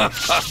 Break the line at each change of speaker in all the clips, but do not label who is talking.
Ha
ha ha.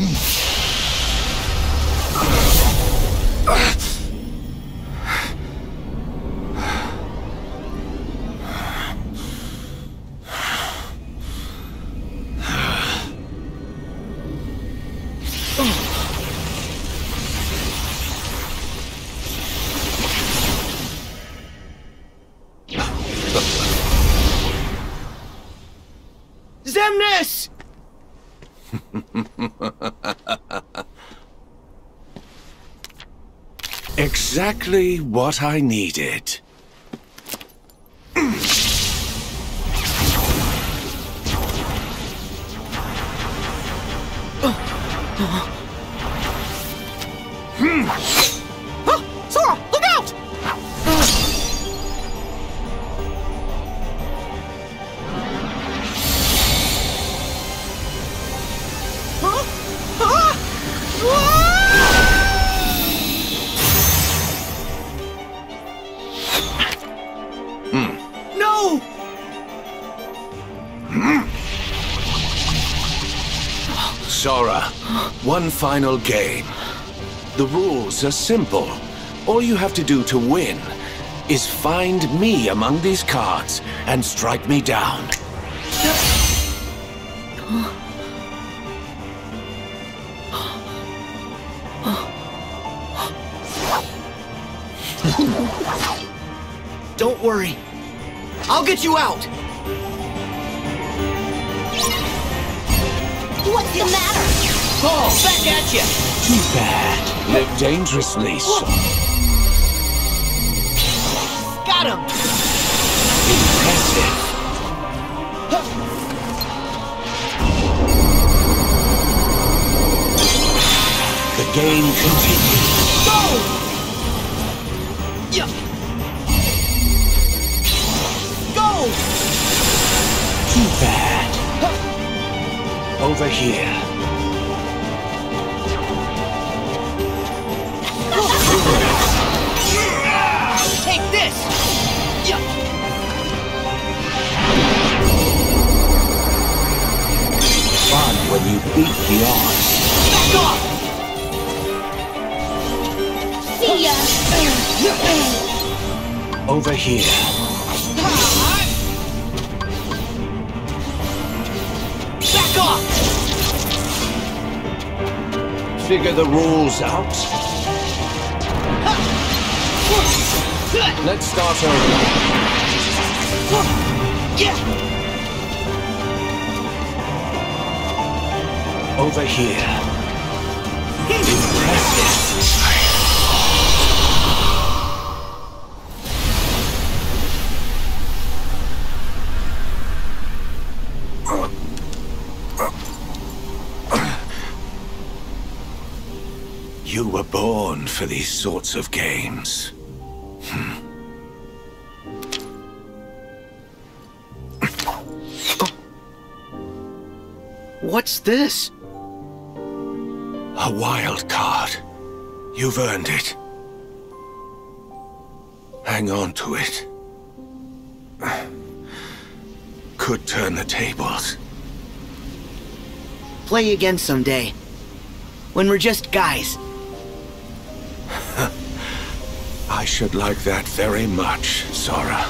Xemnas!
Exactly what I needed. Final game. The rules are simple. All you have to do to win is find me among these cards and strike me down.
Don't worry. I'll get you out! Oh, back at you!
Too bad. Live dangerously, Sora.
Got him!
Impressive. The game continues.
Go! Yeah. Go!
Too bad. Over here. The odds.
Back off!
See ya!
Over here.
Back off!
Figure the rules out. Let's start over.
Yeah!
over here. Impressive. You were born for these sorts of games.
What's this?
A wild card. You've earned it. Hang on to it. Could turn the tables.
Play again someday. When we're just guys.
I should like that very much, Sora.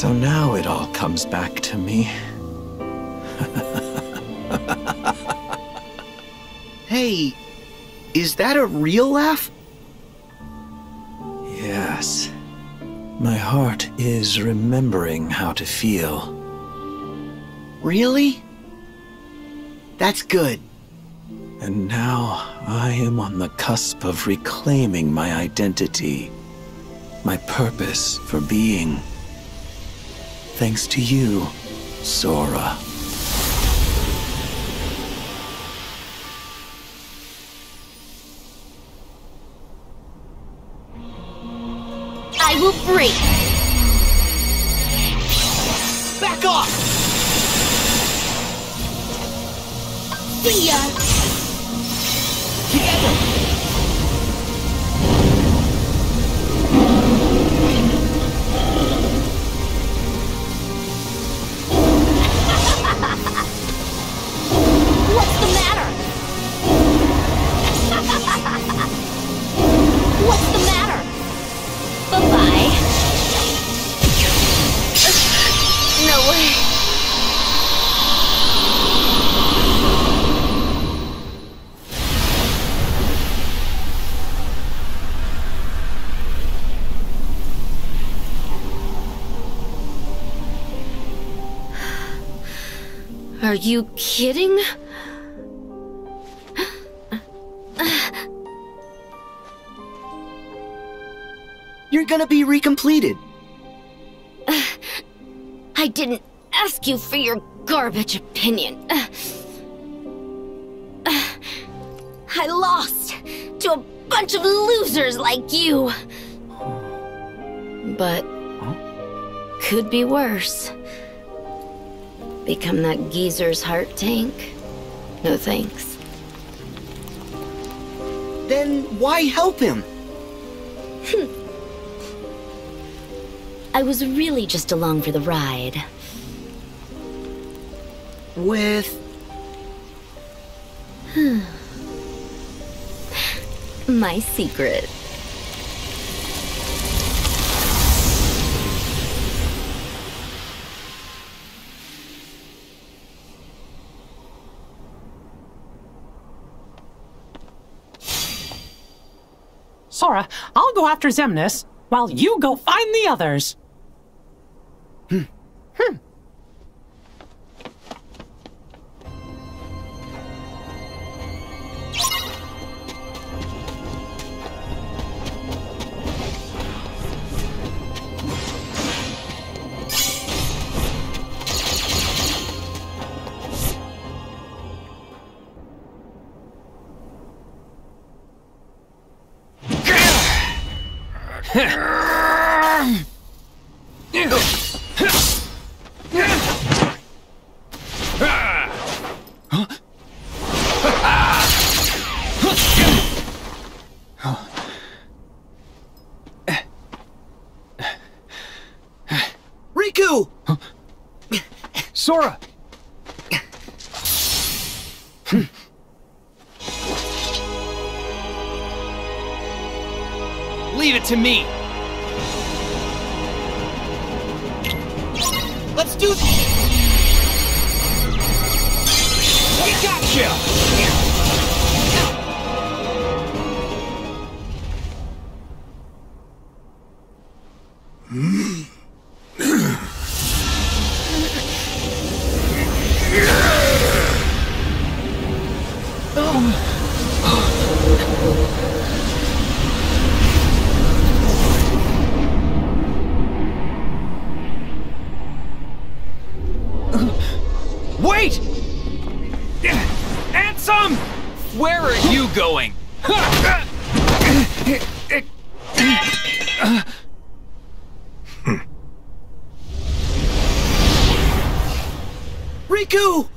So
now it all comes back to me.
Hey, is that a real laugh?
Yes. My heart is remembering how to feel.
Really? That's good.
And now I am on the cusp of reclaiming my identity, my purpose for being. Thanks to you, Sora.
I will break.
Back off!
See ya. Are you kidding?
You're gonna be recompleted.
I didn't ask you for your garbage opinion. I lost to a bunch of losers like you. But could be worse. Become that geezer's heart tank? No thanks.
Then why help him?
I was really just along for the ride.
With.
My secret.
Sora, I'll go after Xemnas, while you go find the others.
Sora! Wait! Ansem! Where are you going?
Riku!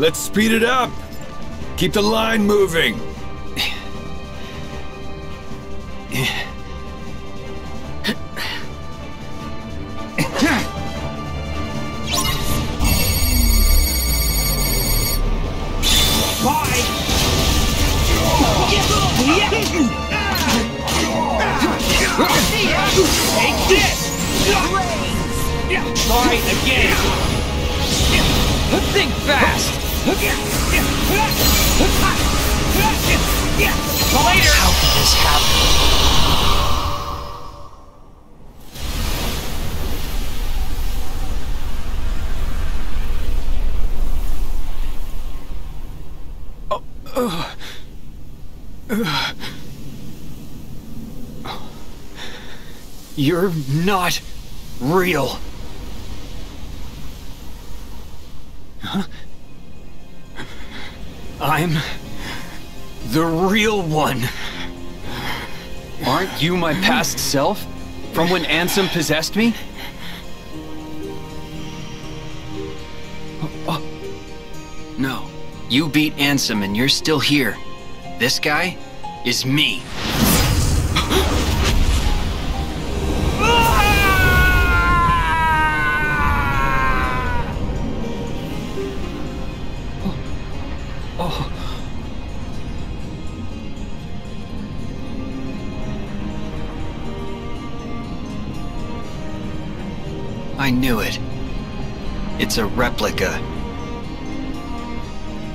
Let's speed it up. Keep the line moving.
You're not real. Huh? I'm the real one. Aren't you my past self? From when Ansem possessed me? Uh, no. You beat Ansem and you're still here. This guy is me. I knew it. It's a replica.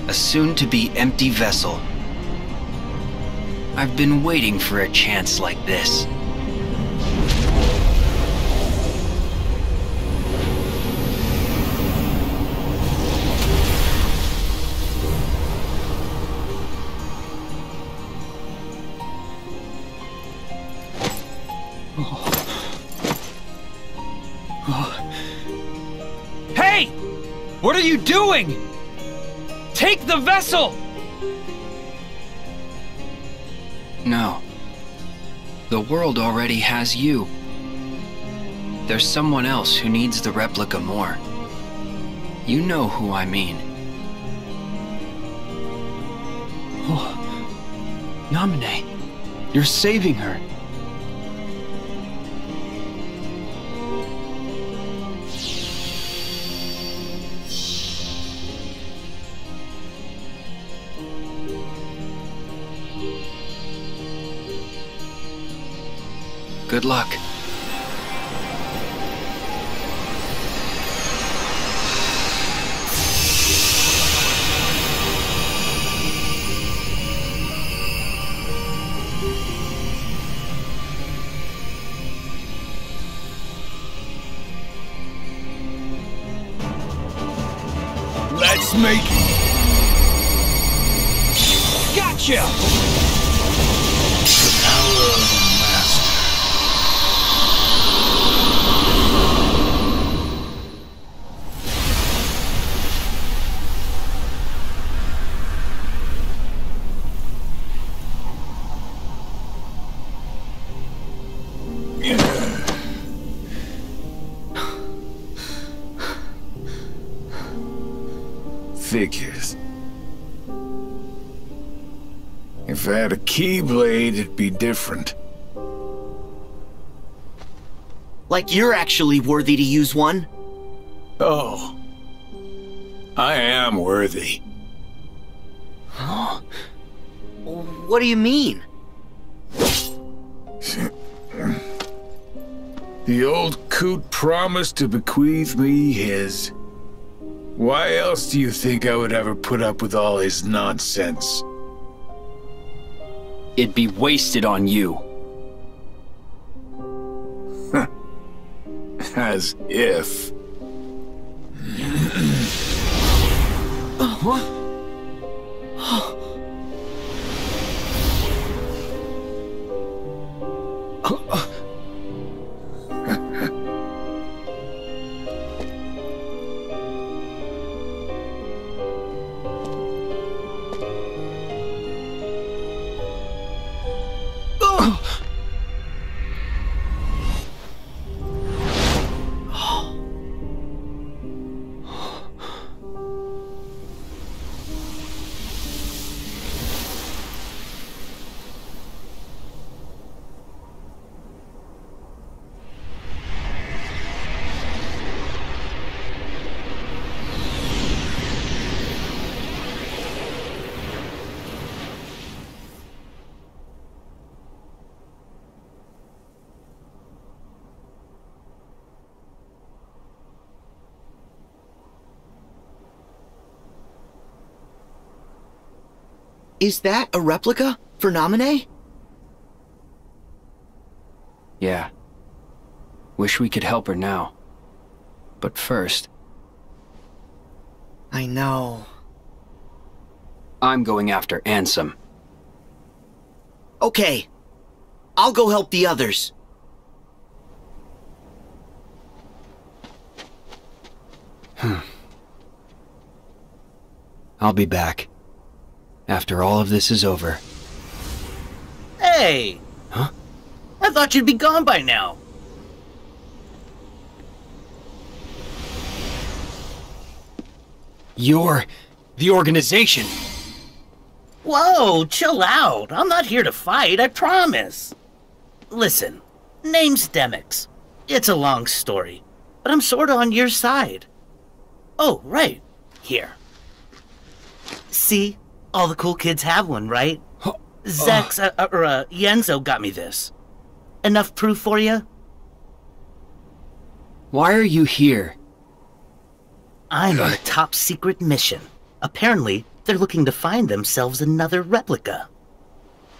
A soon-to-be empty vessel. I've been waiting for a chance like this. You doing? Take the vessel! No. The world already has you. There's someone else who needs the replica more. You know who I mean. Oh. Naminé, you're saving her. Good luck.
Be different.
Like you're actually worthy to use one.
Oh. I am worthy. Huh?
What do you mean?
The old coot promised to bequeath me his. Why else do you think I would ever put up with all his nonsense?
It'd be wasted on you.
As if. Uh-huh.
Is that a replica for Naminé?
Yeah. Wish we could help her now. But first,
I know.
I'm going after Ansem.
Okay. I'll go help the others. Hmm.
I'll be back. After all of this is over.
Hey!
Huh?
I thought you'd be gone by now.
You're the organization.
Whoa, chill out. I'm not here to fight, I promise. Listen, name's Demyx. It's a long story, but I'm sorta on your side. Oh, right. Here. See? All the cool kids have one, right? Zex, uh, uh, or uh, Vexen got me this. Enough proof for you?
Why are you here?
I'm on a top secret mission. Apparently, they're looking to find themselves another replica.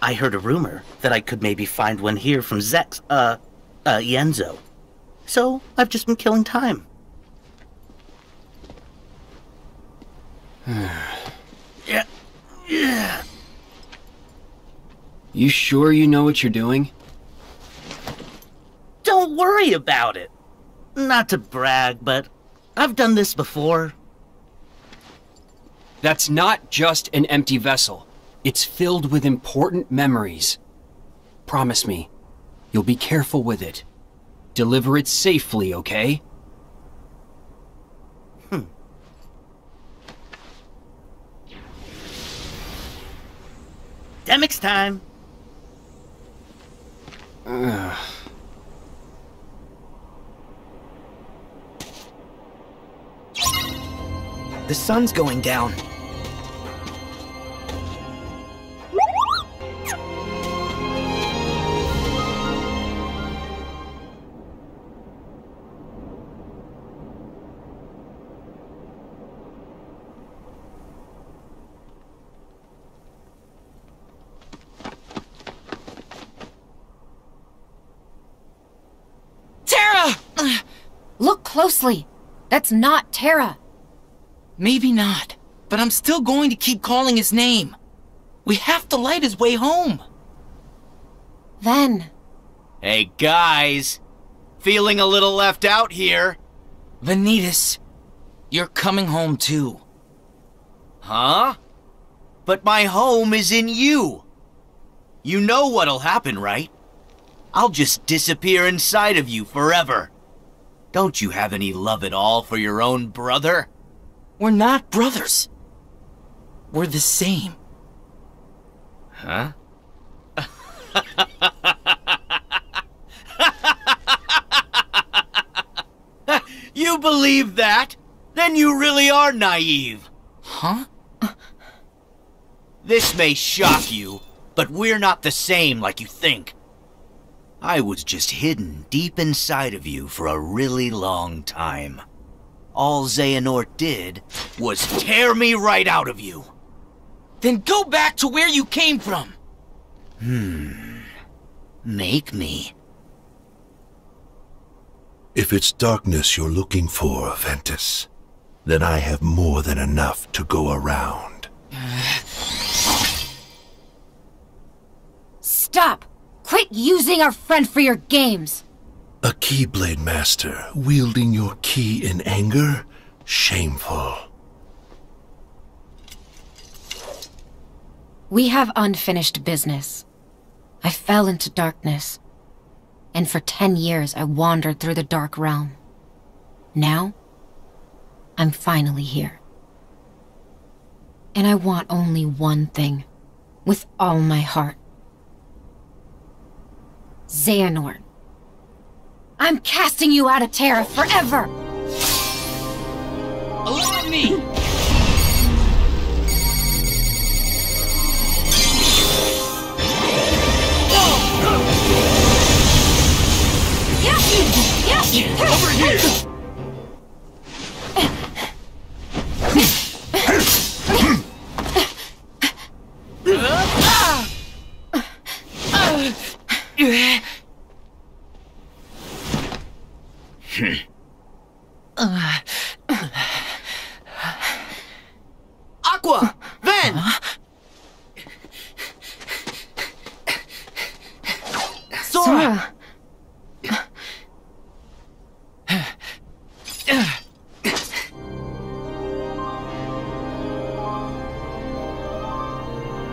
I heard a rumor that I could maybe find one here from Zex, uh, uh, Vexen. So, I've just been killing time.
You sure you know what you're doing?
Don't worry about it. Not to brag, but I've done this before.
That's not just an empty vessel. It's filled with important memories. Promise me, you'll be careful with it. Deliver it safely, okay?
Demyx time.
The sun's going down.
Closely. That's not Terra.
Maybe not, but I'm still going to keep calling his name. We have to light his way home.
Then,
Hey guys, feeling a little left out here.
Vanitas, you're coming home too.
Huh? But my home is in you. You know what'll happen, right? I'll just disappear inside of you forever. Don't you have any love at all for your own brother?
We're not brothers. We're the same.
Huh? you believe that? Then you really are naive.
Huh?
This may shock you, but we're not the same like you think. I was just hidden deep inside of you for a really long time. All Xehanort did was tear me right out of you.
Then go back to where you came from.
Hmm. Make me.
If it's darkness you're looking for, Ventus, then I have more than enough to go around.
Stop! Quit using our friend for your games!
A Keyblade Master wielding your key in anger? Shameful.
We have unfinished business. I fell into darkness. And for ten years I wandered through the dark realm. Now, I'm finally here. And I want only one thing. With all my heart. Xehanort. I'm casting you out of Terra forever!
Allow me!
Over here!
Aqua! Ven! Sora!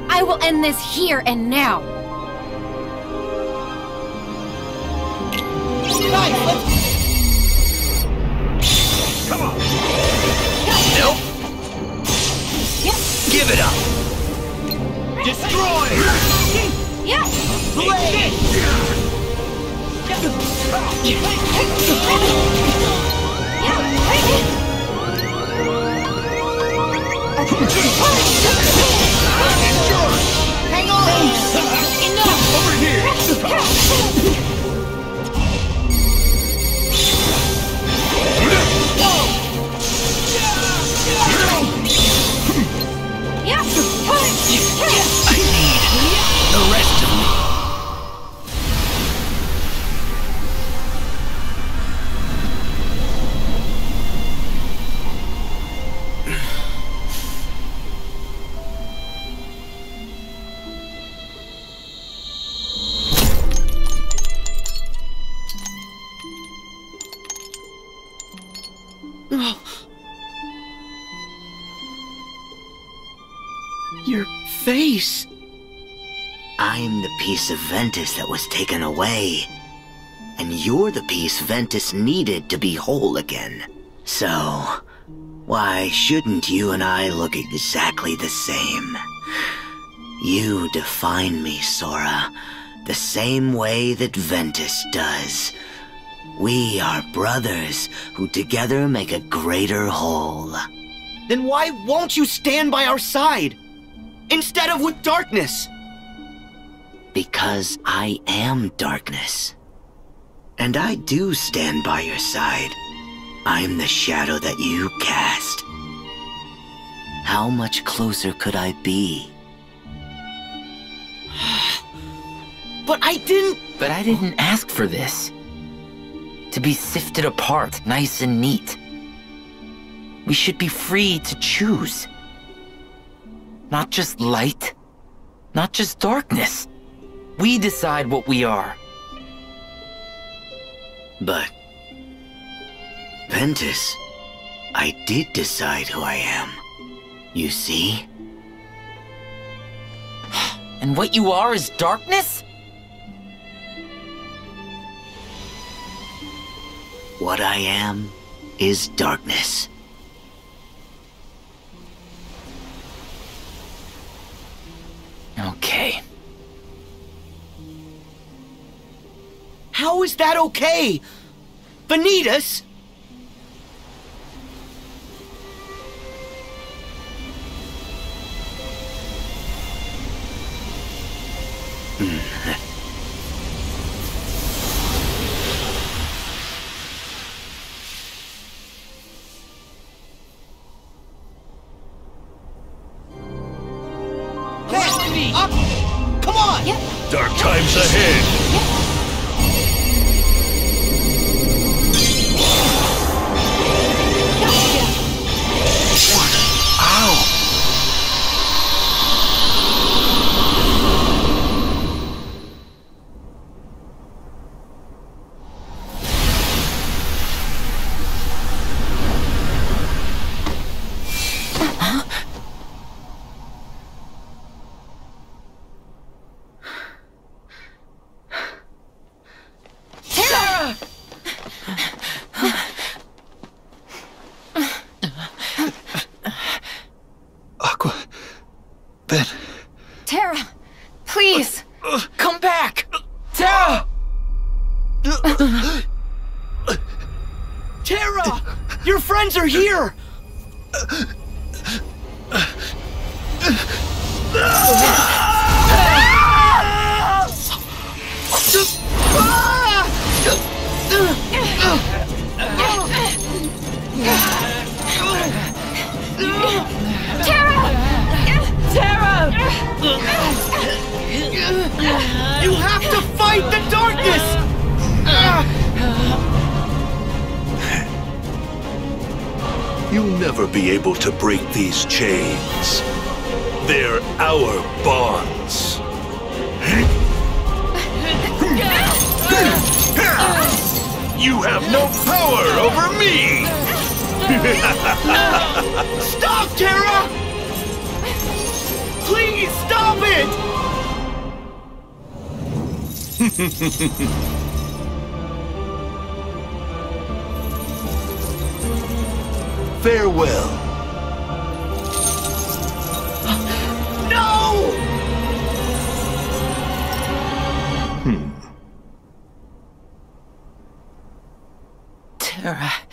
I will end this here and now!
Ventus that was taken away. And you're the piece Ventus needed to be whole again. So, why shouldn't you and I look exactly the same? You define me, Sora, the same way that Ventus does. We are brothers who together make a greater whole. Then why won't you stand by our side? Instead of with darkness? Because I am darkness. And I do stand by your side. I'm the shadow that you cast. How much closer could I be?
But I didn't.
But I didn't ask for this. To be sifted apart, nice and neat. We should be free to choose. Not just light, not just darkness. We decide what we are.
But. Ventus, I did decide who I am. You see?
And what you are is darkness?
What I am is darkness.
Okay.
How is that okay? Vanitas? You have to fight the darkness!
You'll never be able to break these chains. They're our bonds. You have no power over me!
Stop, Terra! Please stop it!
Farewell.
Terra, I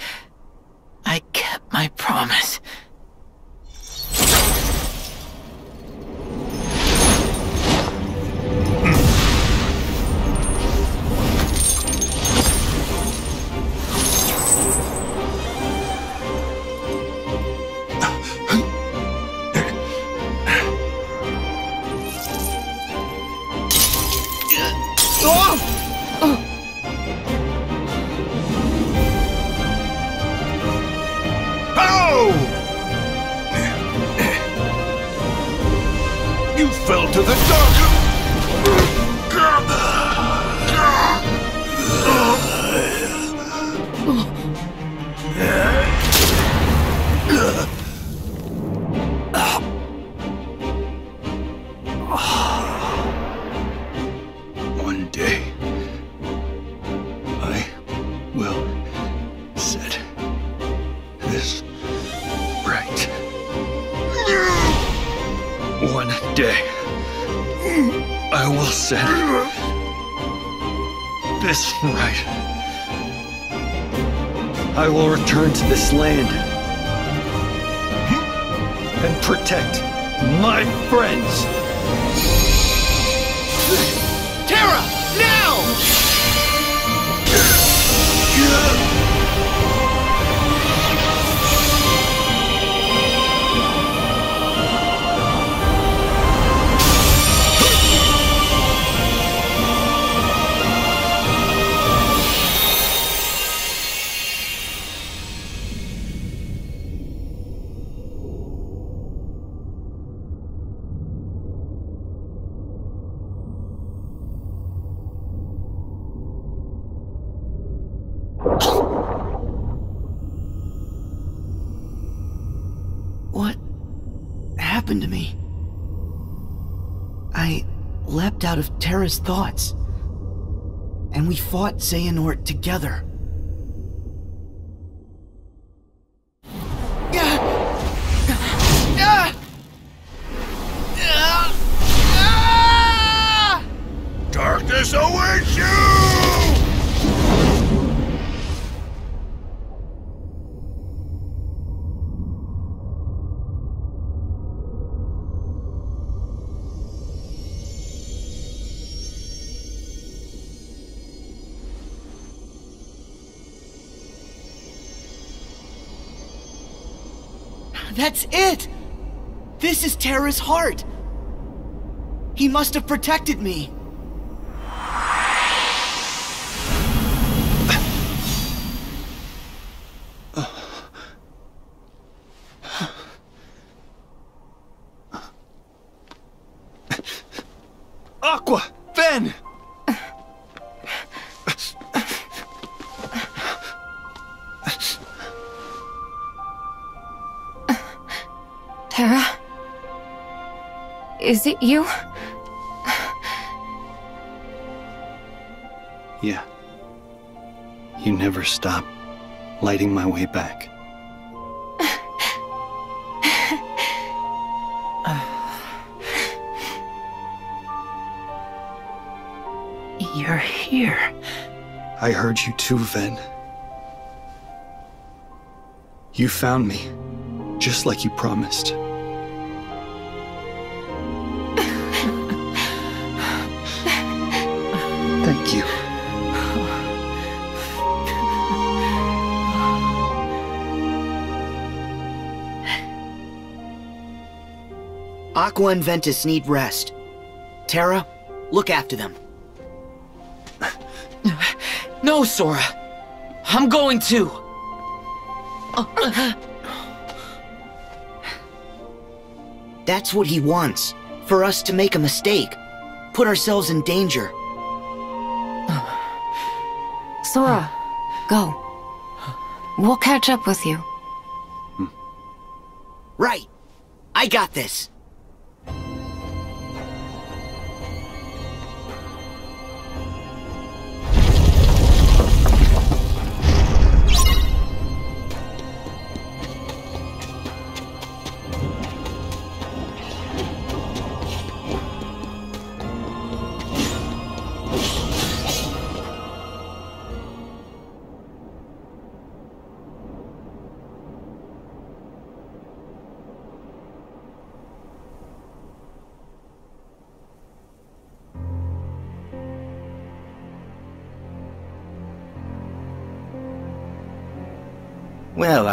I will set this right. I will return to this land and protect my friends.
Terra, now! Terra's thoughts, and we fought Xehanort together. It! This is Terra's heart! He must have protected me.
You?
Yeah. You never stop lighting my way back.
You're here.
I heard you too, Ven. You found me, just like you promised. Thank you.
Aqua and Ventus need rest. Terra, look after them.
No, Sora. I'm going to.
That's what he wants. For us to make a mistake. Put ourselves in danger.
Sora, go. We'll catch up with you. Hmm.
Right. I got this.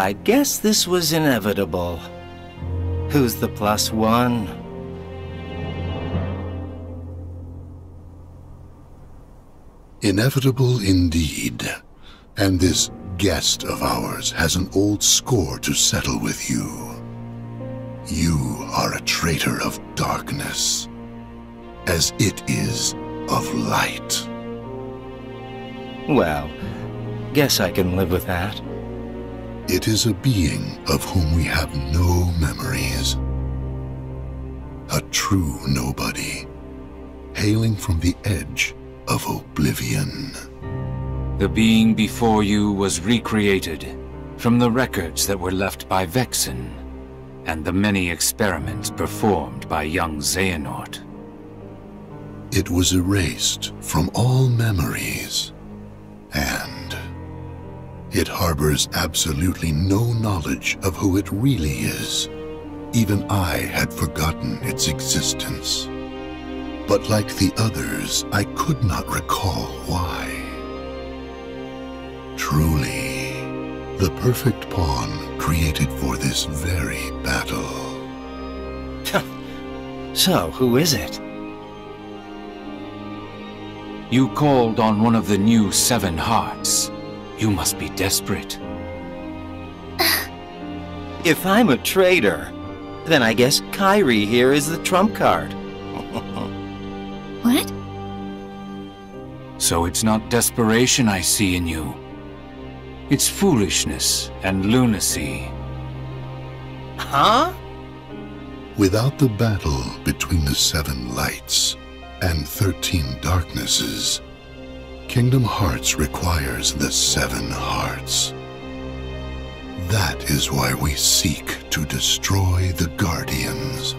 I guess this was inevitable. Who's the plus one?
Inevitable indeed. And this guest of ours has an old score to settle with you. You are a traitor of darkness, as it is of light.
Well, guess I can live with that.
It is a being of whom we have no memories. A true nobody, hailing from the edge of oblivion.
The being before you was recreated from the records that were left by Vexen and the many experiments performed by young Xehanort.
It was erased from all memories, and it harbors absolutely no knowledge of who it really is. Even I had forgotten its existence. But like the others, I could not recall why. Truly, the perfect pawn created for this very battle.
So, who is it?
You called on one of the new Seven Hearts. You must be desperate.
If I'm a traitor, then I guess Kairi here is the trump card.
What?
So it's not desperation I see in you. It's foolishness and lunacy.
Huh?
Without the battle between the Seven Lights and Thirteen Darknesses, Kingdom Hearts requires the Seven Hearts. That is why we seek to destroy the Guardians.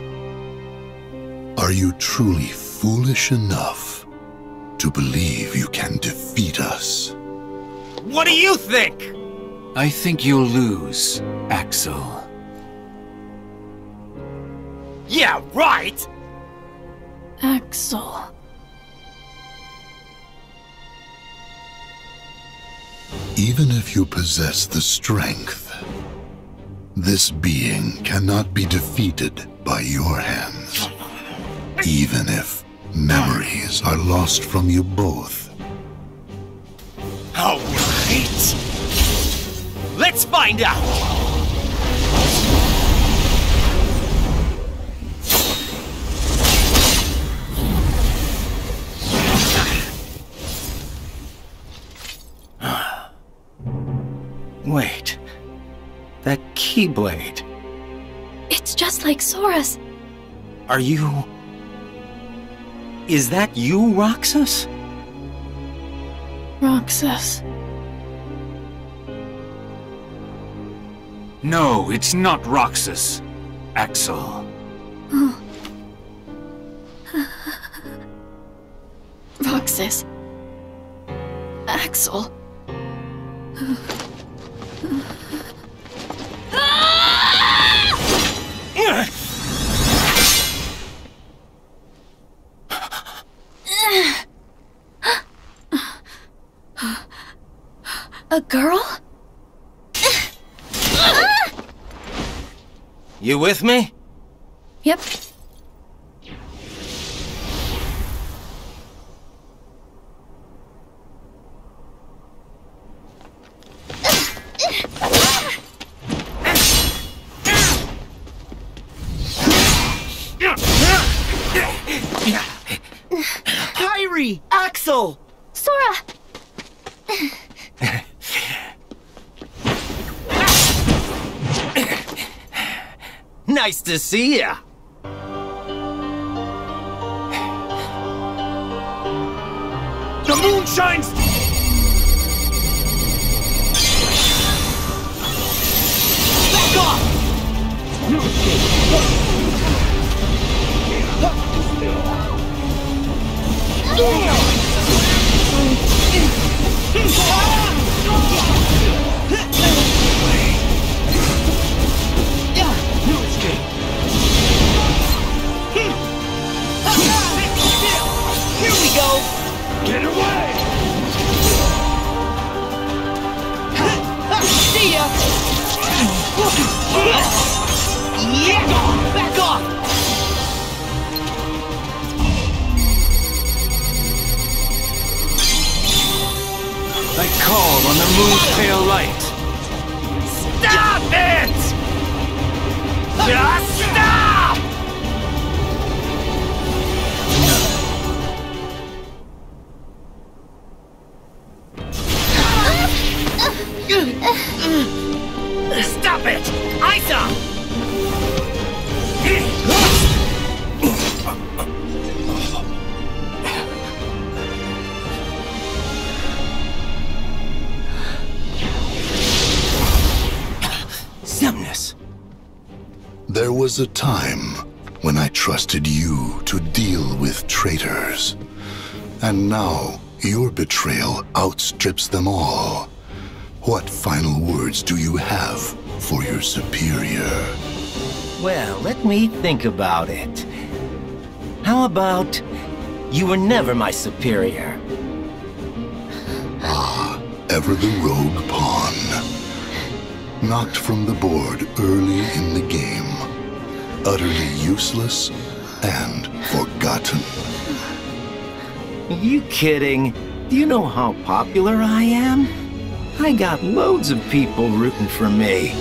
Are you truly foolish enough to believe you can defeat us?
What do you think?
I think you'll lose, Axel.
Yeah, right!
Axel.
Even if you possess the strength, This being cannot be defeated by your hands, even if memories are lost from you both.
All right. Let's find out.
Keyblade.
It's just like Sora's.
Are you... Is that you, Roxas?
Roxas.
No, it's not Roxas. Axel.
Oh. Roxas. Axel.
You with me?
Yep.
See ya.
The moon shines!
Yeah! Back off!
I call on the moon's pale light.
Stop it! Just stop! Stop
was a time when I trusted you to deal with traitors. And now your betrayal outstrips them all. What final words do you have for your superior?
Well, let me think about it. How about you were never my superior?
Ah, ever the rogue pawn. Knocked from the board early in the game. Utterly useless and forgotten.
You kidding? Do you know how popular I am? I got loads of people rooting for me.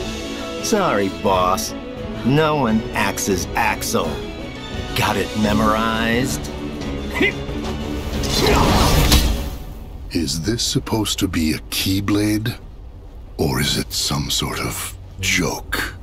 Sorry, boss. No one axes Axel. Got it memorized?
Is this supposed to be a keyblade? Or is it some sort of joke?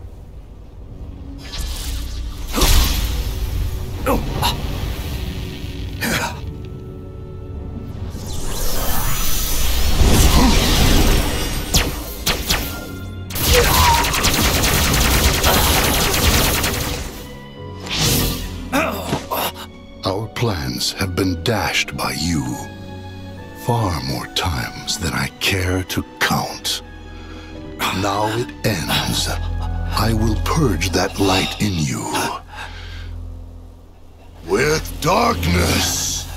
By you. Far more times than I care to count. Now it ends. I will purge that light in you. With darkness.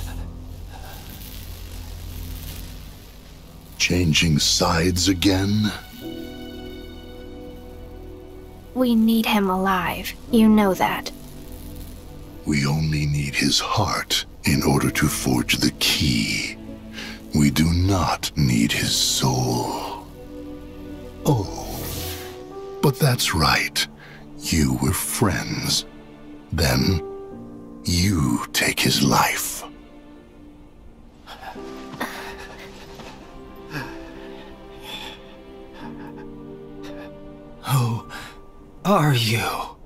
Changing sides again?
We need him alive. You know that.
We only need his heart in order to forge the key. We do not need his soul. Oh, but that's right. You were friends. Then, you take his life.
Who are you?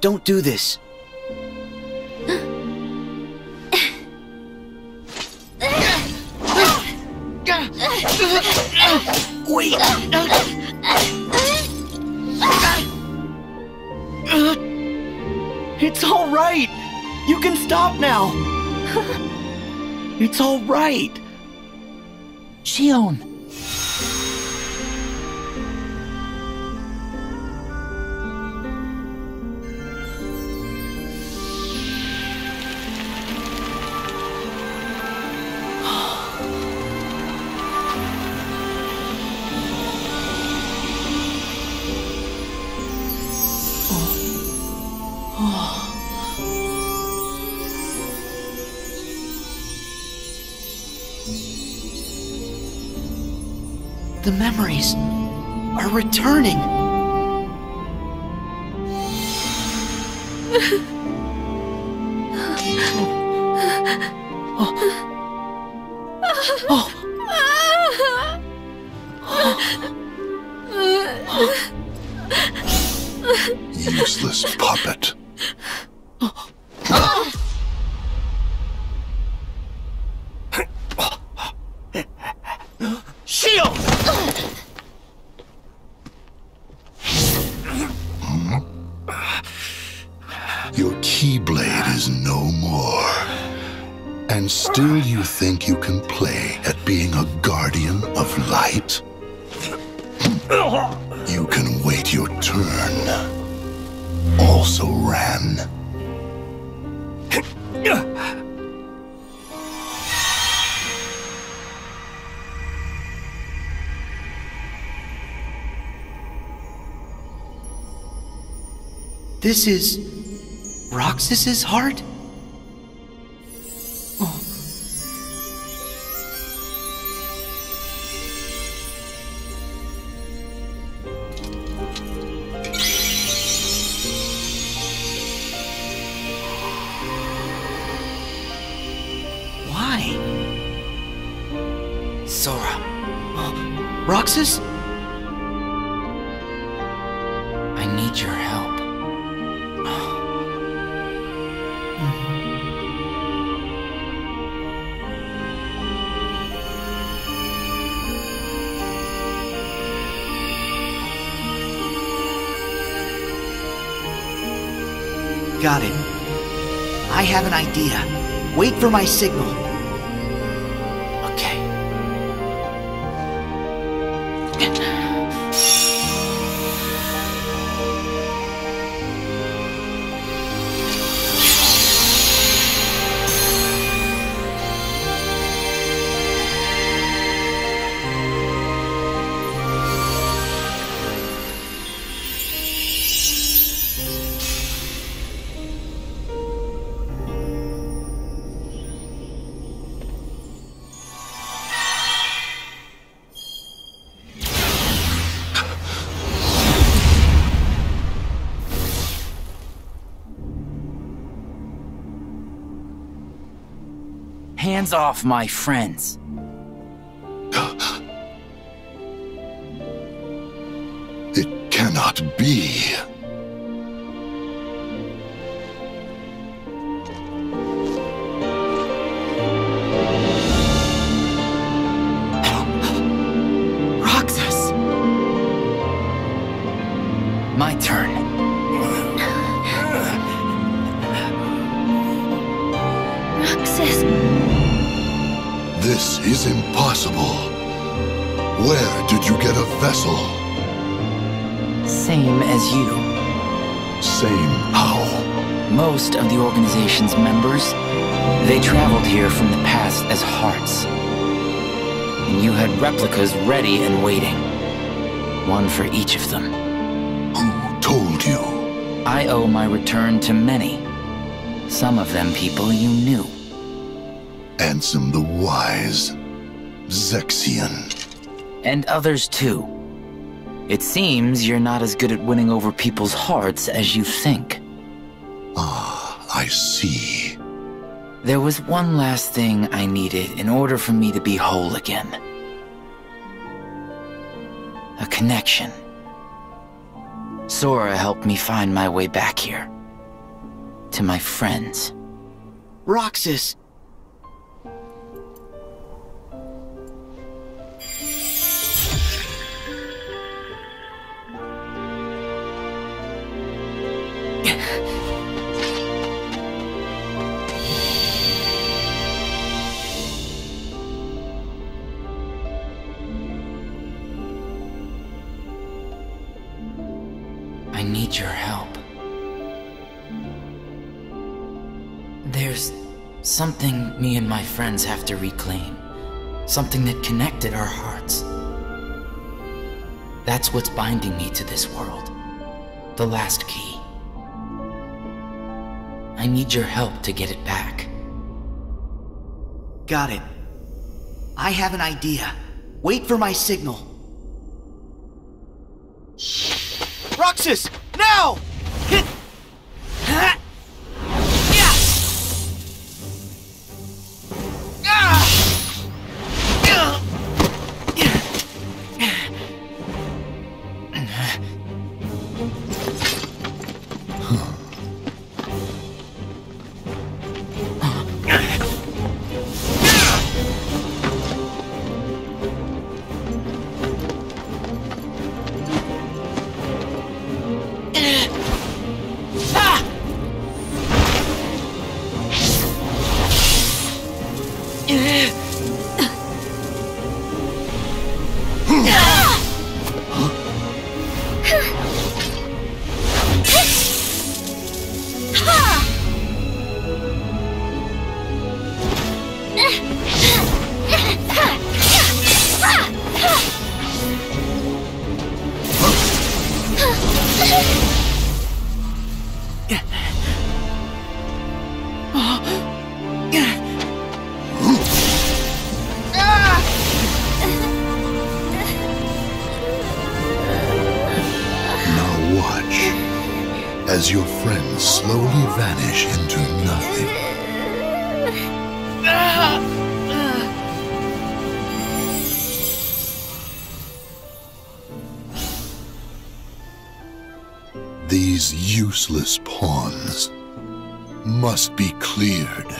Don't do this. Wait. It's all right. You can stop now. It's all right.
Xion. The memories are returning.
Oh. Oh. Useless puppet. Oh.
This is Roxas's heart?
Idea. Wait for my signal.
Hands off my friends.
It cannot be.
Replicas ready and waiting. One for each of them.
Who told you?
I owe my return to many. Some of them people you knew.
Ansem the Wise. Zexion.
And others too. It seems you're not as good at winning over people's hearts as you think.
Ah, I see.
There was one last thing I needed in order for me to be whole again. Connection. Sora helped me find my way back here. To my friends.
Roxas!
Something me and my friends have to reclaim. Something that connected our hearts. That's what's binding me to this world. The last key. I need your help to get it back.
Got it. I have an idea. Wait for my signal.
Roxas! Now!
Useless pawns must be cleared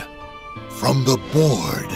from the board.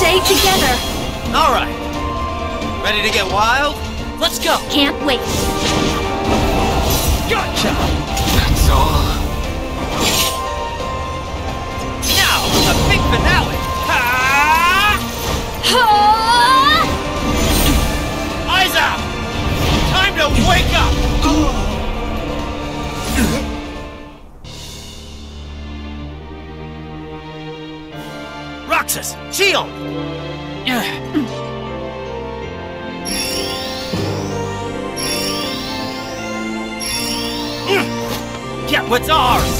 Stay together.
All right. Ready to get wild? Let's go.
Can't wait.
Gotcha. That's all. Now, a big finale. Ha! Eyes out. Time to wake up. Roxas, shield. Get what's ours!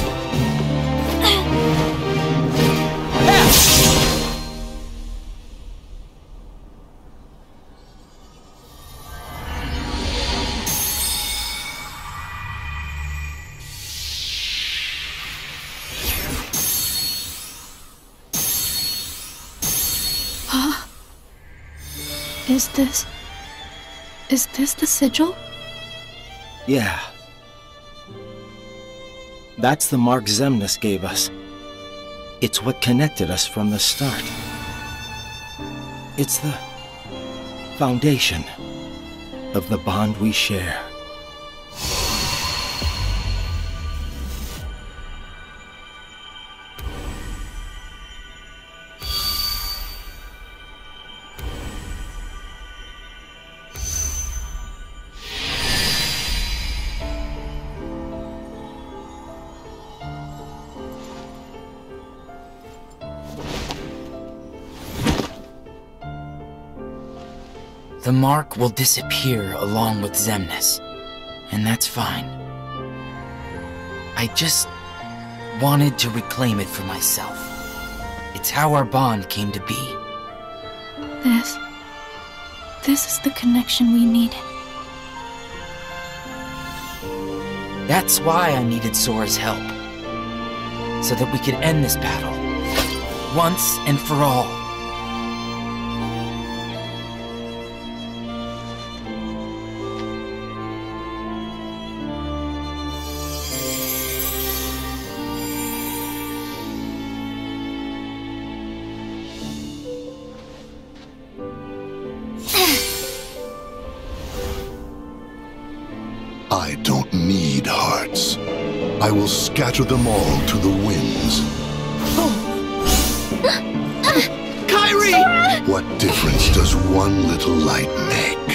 Is this. Is this the sigil?
Yeah. That's the mark Xemnas gave us. It's what connected us from the start. It's the foundation of the bond we share.
The mark will disappear along with Xemnas, and that's fine. I just wanted to reclaim it for myself. It's how our bond came to be.
This. This is the connection we needed.
That's why I needed Sora's help. So that we could end this battle. Once and for all.
Scatter them all to the winds.
Kairi!
What difference does one little light make?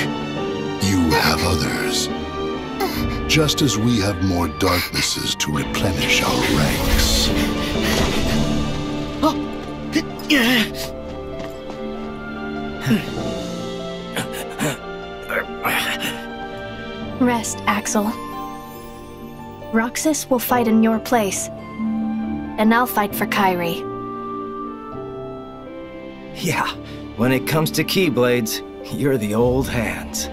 You have others. Just as we have more darknesses to replenish our ranks.
Rest, Axel. Roxas will fight in your place. And I'll fight for Kairi.
Yeah, when it comes to Keyblades, you're the old hands.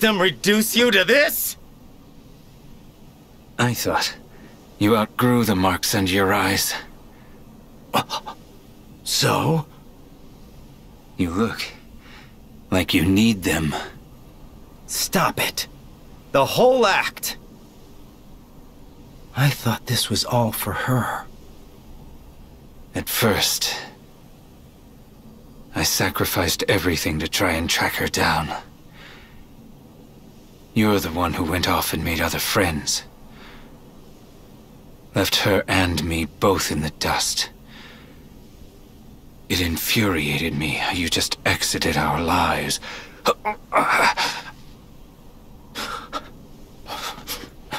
Let them reduce you to this?
I thought you outgrew the marks under your eyes.
So?
You look like you need them.
Stop it. The whole act. I thought this was all for her.
At first, I sacrificed everything to try and track her down. You're the one who went off and made other friends. Left her and me both in the dust. It infuriated me how you just exited our lives.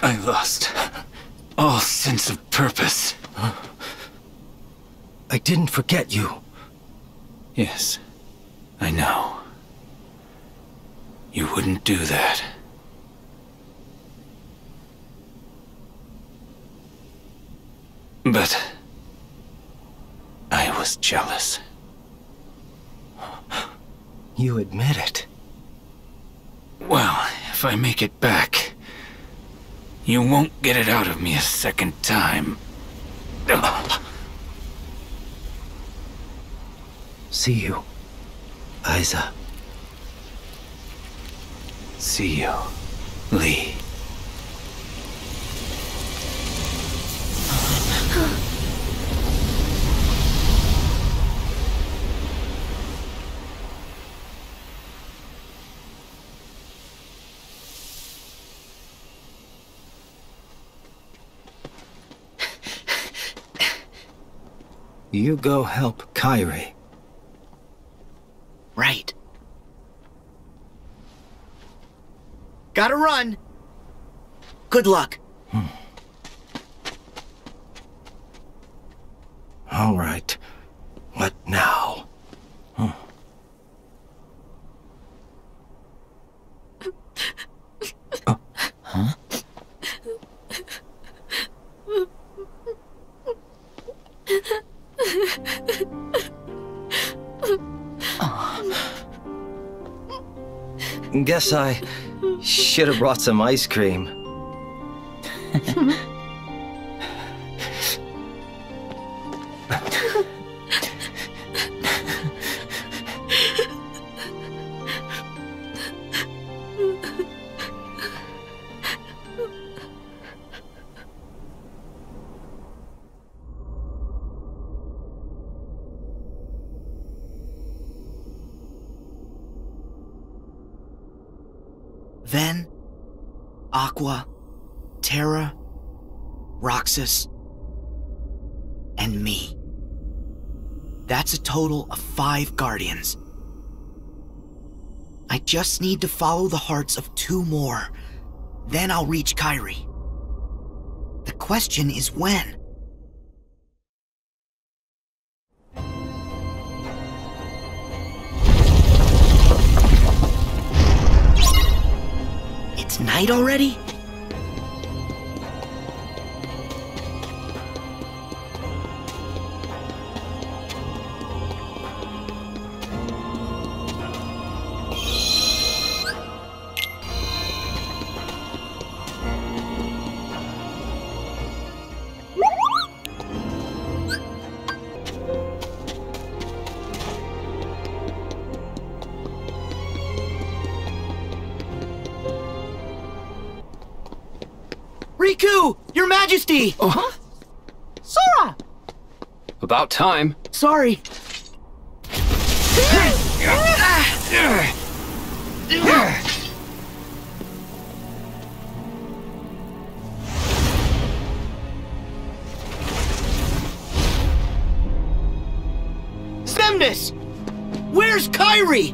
I lost all sense of purpose.
I didn't forget you.
Yes, I know. You wouldn't do that. But I was jealous.
You admit it.
Well, if I make it back, you won't get it out of me a second time.
See you, Isa.
See you, Lea.
You go help Kairi.
Right. Gotta run. Good luck. Hmm.
All right. What now? Guess I should have brought some ice cream.
And me. That's a total of five Guardians. I just need to follow the hearts of two more. Then I'll reach Kairi. The question is when. It's night already? Majesty!
Uh-huh.
Sora!
About time.
Sorry. Xemnas! Where's Kairi?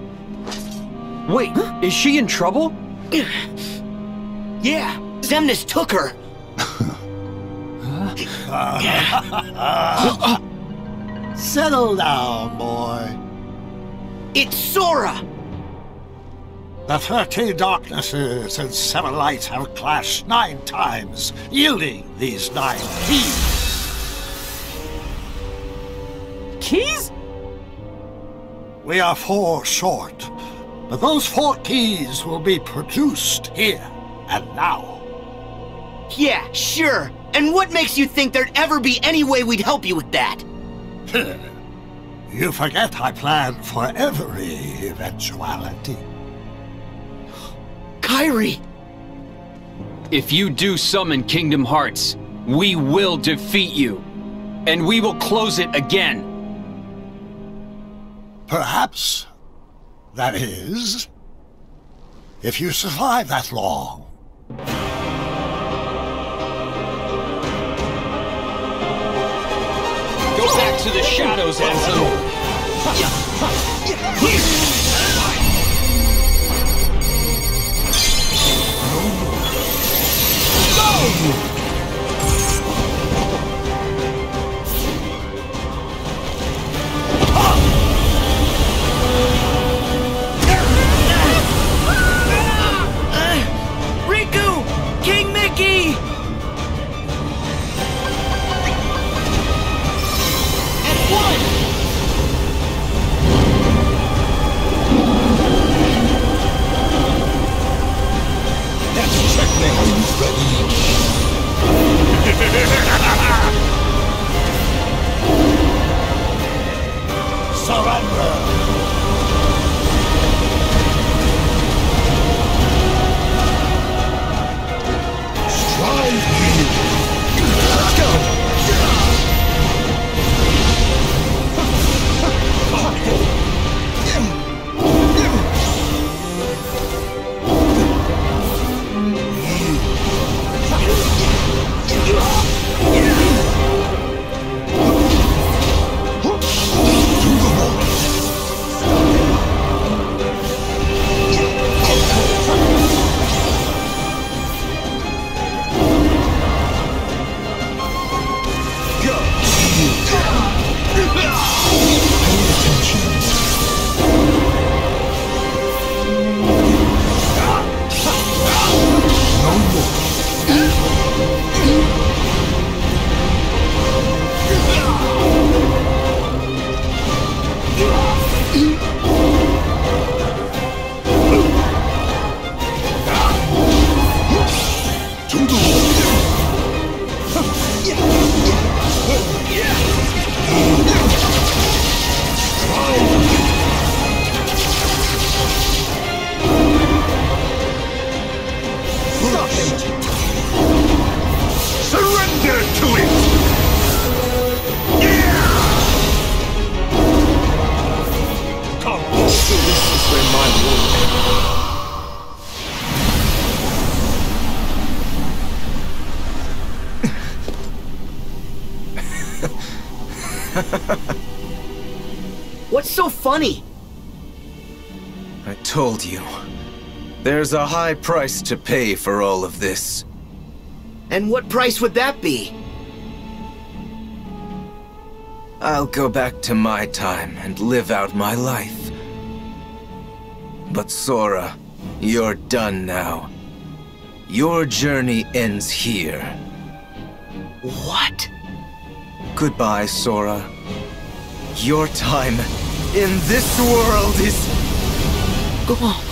Wait, is she in trouble?
Yeah, Xemnas took her.
Settle down, boy.
It's Sora!
The thirteen darknesses and seven lights have clashed nine times, yielding these nine keys.
Keys?
We are four short, but those four keys will be produced here and now.
Yeah, sure. And what makes you think there'd ever be any way we'd help you with that?
you forget I plan for every eventuality.
Kairi!
If you do summon Kingdom Hearts, we will defeat you. And we will close it again.
Perhaps. That is. If you survive that long.
Go back to the shadows, Ansem.
Riku!
Surrender!
There's a high price to pay for all of this.
And what price would that be?
I'll go back to my time and live out my life. But Sora, you're done now. Your journey ends here.
What?
Goodbye, Sora. Your time in this world is...
gone.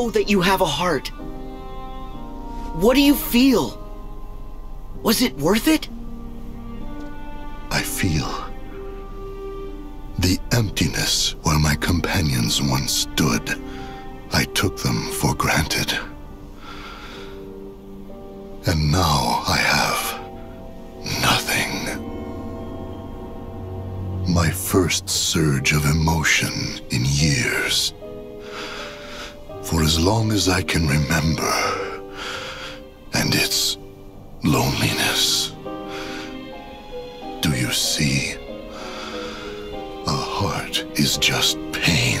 Know that you have a heart. What do you feel? Was it worth it?
I feel the emptiness where my companions once stood. I took them for granted. And now I have nothing. My first surge of emotion in years. For as long as I can remember, and its loneliness. Do you see? A heart is just pain.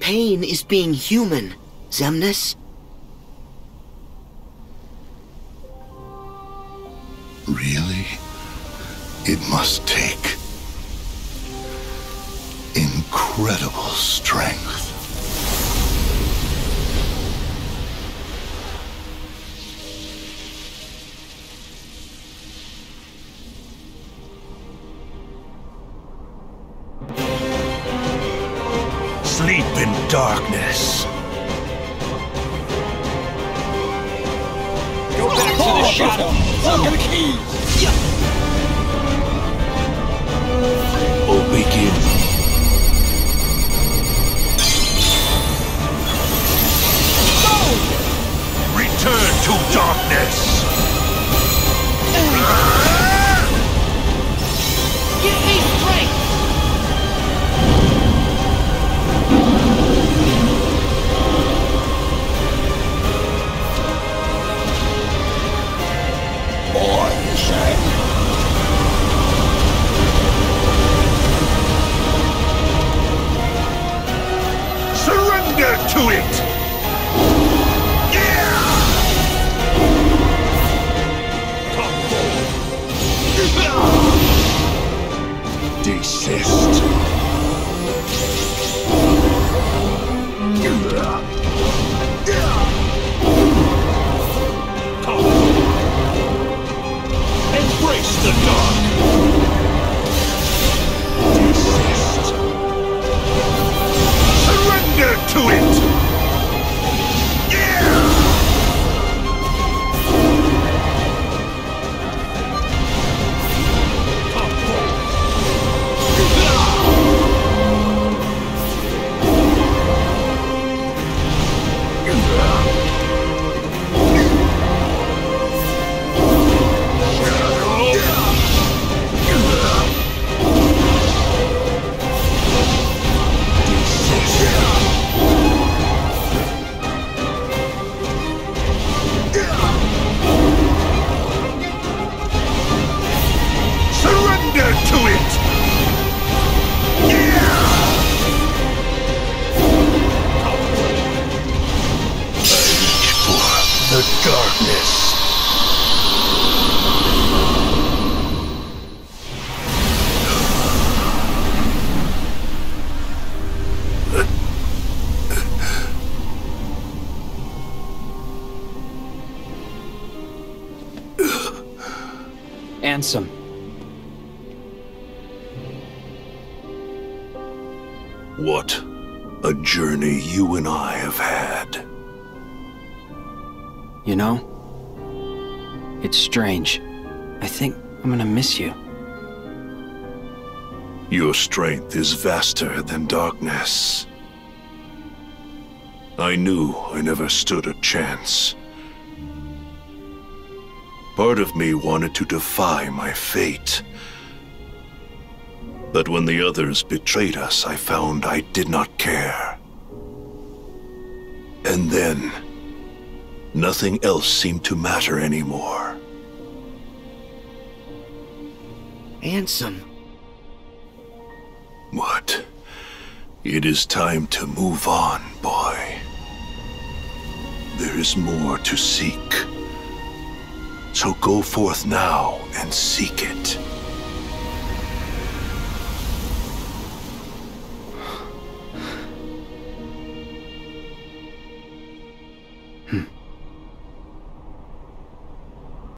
Pain is being human, Xemnas.
Really? It must take
strength is vaster than darkness. I knew I never stood a chance. Part of me wanted to defy my fate. But when the others betrayed us, I found I did not care. And then, nothing else seemed to matter anymore.
Ansem.
What? It is time to move on, boy. There is more to seek. So go forth now and seek it.